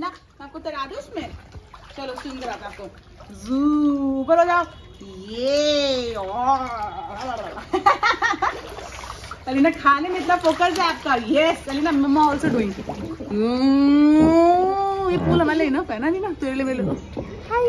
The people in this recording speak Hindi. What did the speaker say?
ना आपको दो उसमें चलो स्विम आपको। जू ऊपर हो जाओ ये अलीना खाने में इतना फोकस है आपका yes Alina mamma also doing ये फूल हमारे लिए पहना नहीं ना? तेरे लिए मेरे हाय